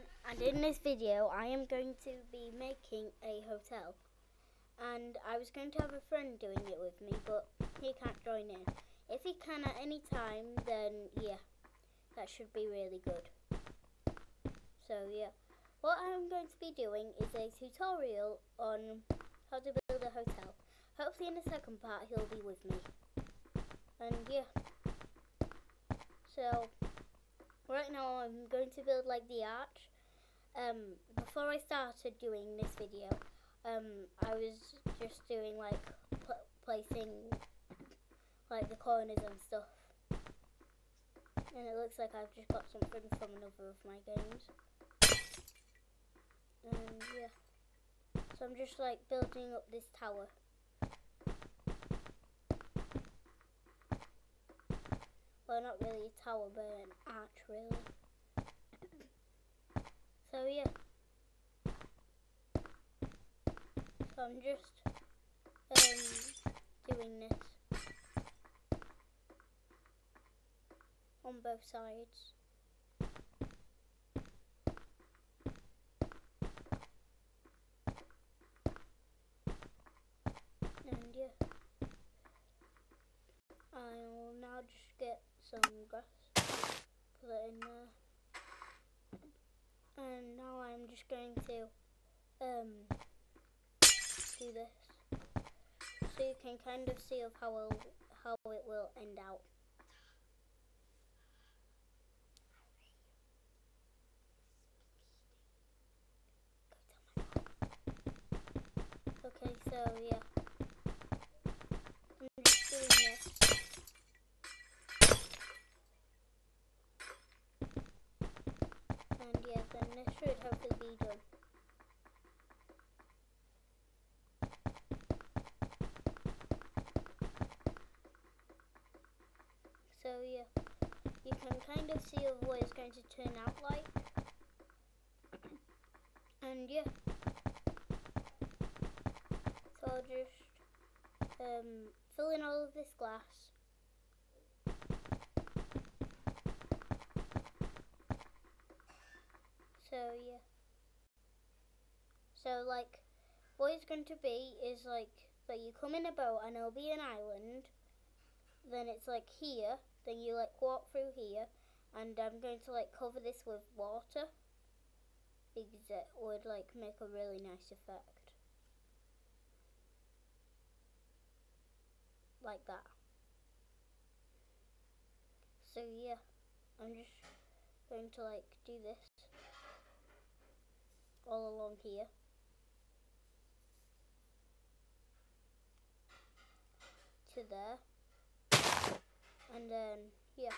Um, and in this video I am going to be making a hotel and I was going to have a friend doing it with me but he can't join in. If he can at any time then yeah, that should be really good. So yeah, what I'm going to be doing is a tutorial on how to build a hotel. Hopefully in the second part he'll be with me. And yeah, so right now I'm going to build like the arch. Um, before I started doing this video, um, I was just doing like pl placing like the corners and stuff. And it looks like I've just got something from another of my games. And yeah. So I'm just like building up this tower. Well, not really a tower, but an arch, really. So, yeah. So I'm just um, doing this on both sides. And yeah, I will now just get some grass, put it in there. And now I'm just going to um, do this. So you can kind of see of how, it, how it will end out. Okay, so yeah. I'm just doing this. And yeah, then this should hopefully be done. So yeah, you can kind of see what it's going to turn out like. And yeah. So I'll just um, fill in all of this glass. So yeah. So like what it's going to be is like that you come in a boat and it'll be an island. Then it's like here. Then you like walk through here, and I'm going to like cover this with water because it would like make a really nice effect. Like that. So yeah, I'm just going to like do this all along here. To there. And then, yeah.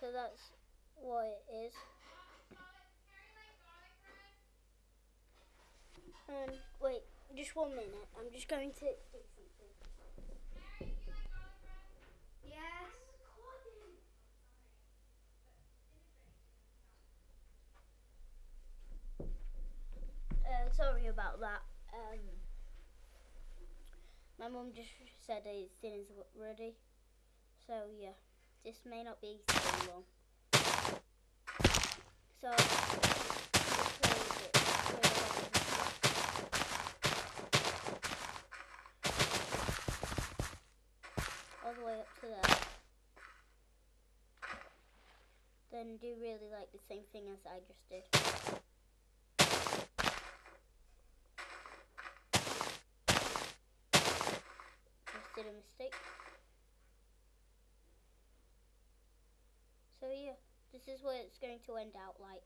So that's what it is. And wait, just one minute. I'm just going to do something. Yes. Uh, sorry about that. Um, my mum just said his dinner's ready. So yeah, this may not be so long. So? All the way up to there. Then do really like the same thing as I just did. Just did a mistake. So yeah, this is what it's going to end out like.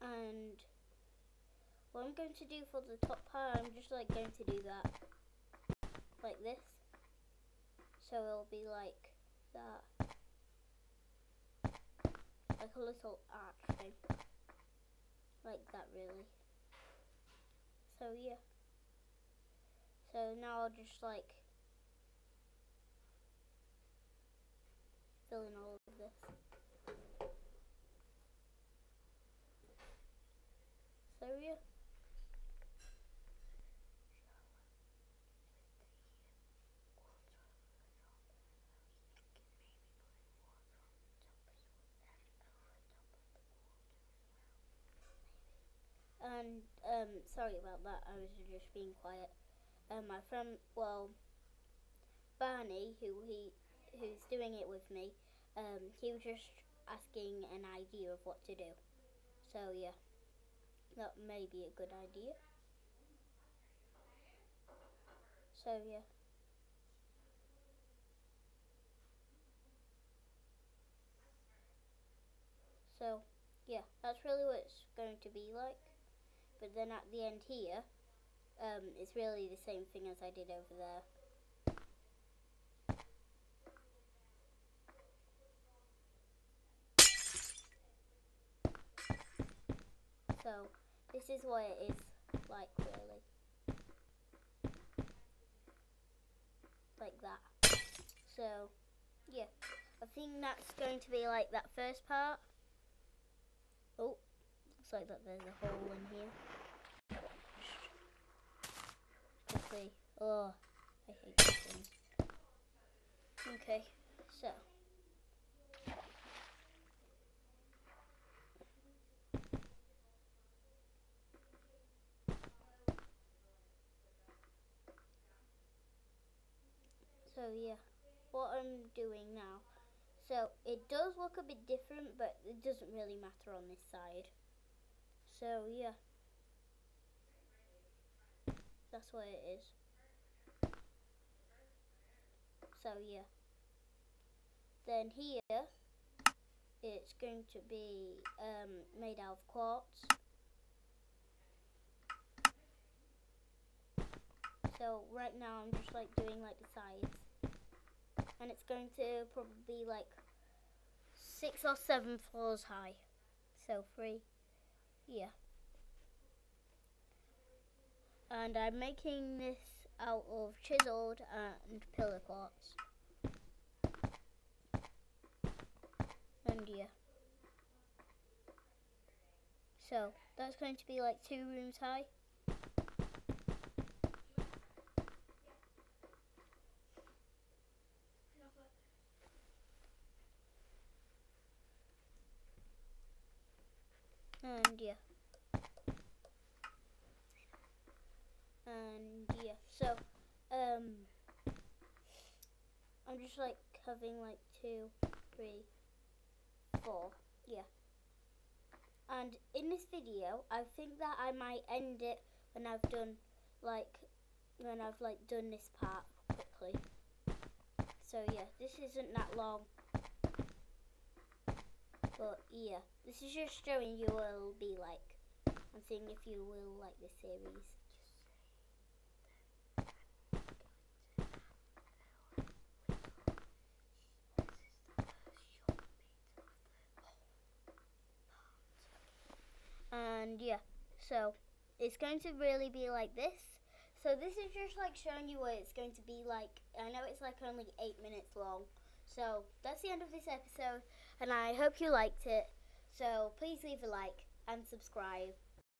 And what I'm going to do for the top part, I'm just like going to do that. Like this. So it'll be like that. Like a little arch thing. Like that really. So yeah. So now I'll just like fill in all of this. So yeah. And um, sorry about that. I was just being quiet. Um, my friend, well, Barney, who he who's doing it with me, um, he was just asking an idea of what to do. So yeah, that may be a good idea. So yeah. So yeah, that's really what it's going to be like. But then at the end here, um, it's really the same thing as I did over there. So this is what it is like really. Like that. So yeah, I think that's going to be like that first part. Oh, looks like that there's a hole in here. Quickly. Oh, I hate these things. Okay, so. So yeah, what I'm doing now. So it does look a bit different, but it doesn't really matter on this side. So yeah, that's what it is. So yeah, then here it's going to be um, made out of quartz. So right now I'm just like doing like the sides and it's going to probably be like six or seven floors high. So three, yeah. And I'm making this out of chiseled and pillar quartz. And yeah. So that's going to be like two rooms high. And yeah. And yeah. So um I'm just like having like two three four. Yeah. And in this video I think that I might end it when I've done like when I've like done this part quickly so yeah this isn't that long. But yeah, this is just showing you what it'll be like. I'm seeing if you will like the series. And yeah, so it's going to really be like this. So this is just like showing you what it's going to be like. I know it's like only eight minutes long. So that's the end of this episode, and I hope you liked it. So please leave a like and subscribe.